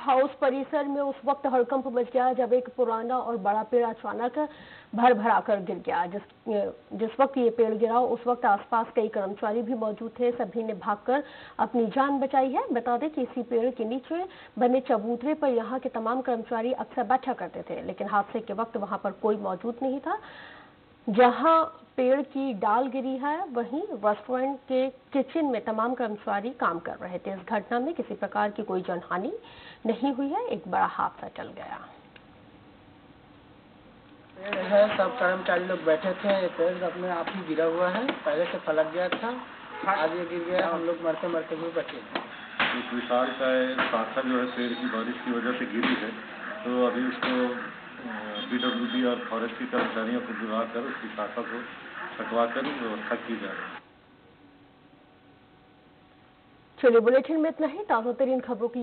House परिसर में उस वक्त हड़कंप मच गया जब एक पुराना और बड़ा पेड़ अचानक भर भरा कर गिर गया। जिस जिस वक्त ये पेड़ गिरा, उस वक्त आसपास कई कर्मचारी भी मौजूद थे। सभी ने भागकर अपनी जान बचाई है। बता दें कि इसी पेड़ के नीचे बने चबूतरे पर यहाँ के तमाम कर्मचारी अक्सर बैठा करते थे, लेकिन हादसे के वक्त वहाँ पर कोई मौजूद नहीं था। जहाँ पेड़ की डाल गिरी है वहीं रेस्टोरेंट के किचन में तमाम कर्मचारी काम कर रहे थे। इस घटना में किसी प्रकार की कोई जनहानि नहीं हुई है। एक बड़ा हादसा चल गया। पेड़ है सब कर्मचारी लोग बैठे थे। पेड़ अपने आप ही गिरा हुआ है। पहले से फलक गया था आज ये गिर गया हम लोग मरते मरते हुए बचे थे। एक विशाल का शाखा जो है पेड़ की बारिश की वजह से गिरी है। तो अभी उसको पीडब्ल्यूडी और फॉरेस्ट की कर्मचारियों को बुला कर, उसकी शाखा को छटवा कर व्यवस्था की जा रही है। चलिए बुलेटिन में इतना ही। ताज़ा तरीन खबरों की